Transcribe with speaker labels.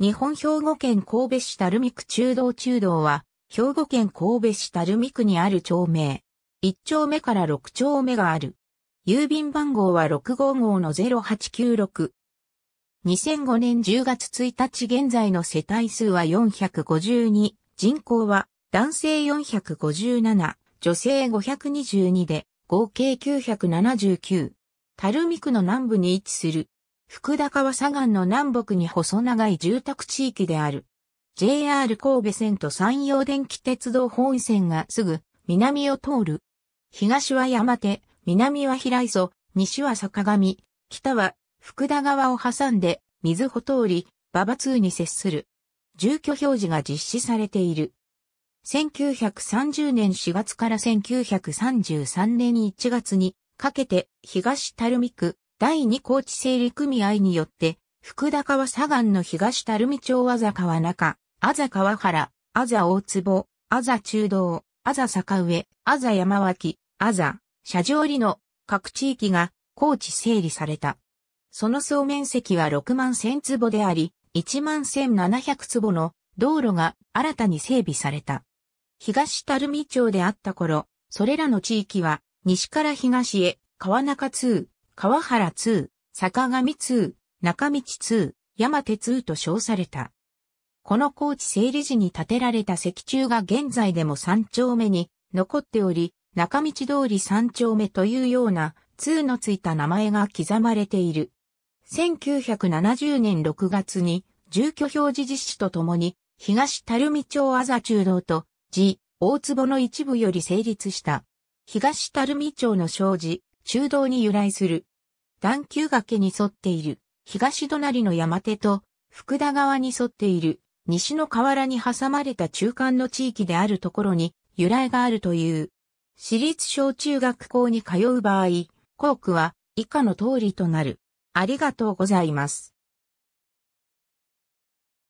Speaker 1: 日本兵庫県神戸市垂水区中道中道は、兵庫県神戸市垂水区にある町名。1丁目から6丁目がある。郵便番号は655-0896。2005年10月1日現在の世帯数は452、人口は男性457、女性522で合計979。垂水区の南部に位置する。福田川左岸の南北に細長い住宅地域である。JR 神戸線と山陽電気鉄道本線がすぐ南を通る。東は山手、南は平磯、西は坂上、北は福田川を挟んで水穂通り、馬場通に接する。住居表示が実施されている。1930年4月から1933年1月にかけて東垂水区第二高知整理組合によって福田川左岸の東垂水町あざ川中、あざ川原、あざ大坪、あざ中道、あざ坂上、あざ山脇、あざ、車上里の各地域が高知整理された。その総面積は6万1000坪であり、1万1700坪の道路が新たに整備された。東垂水町であった頃、それらの地域は西から東へ川中通、川原通、坂上通、中道通、山手通と称された。この高知整理時に建てられた石柱が現在でも三丁目に残っており、中道通り三丁目というような通のついた名前が刻まれている。1970年6月に住居表示実施とともに東垂水町あざ中道と寺大坪の一部より成立した東垂水町の障子中道に由来する段丘崖に沿っている東隣の山手と福田川に沿っている西の河原に挟まれた中間の地域であるところに由来があるという。私立小中学校に通う場合、校区は以下の通りとなる。ありがとうございます。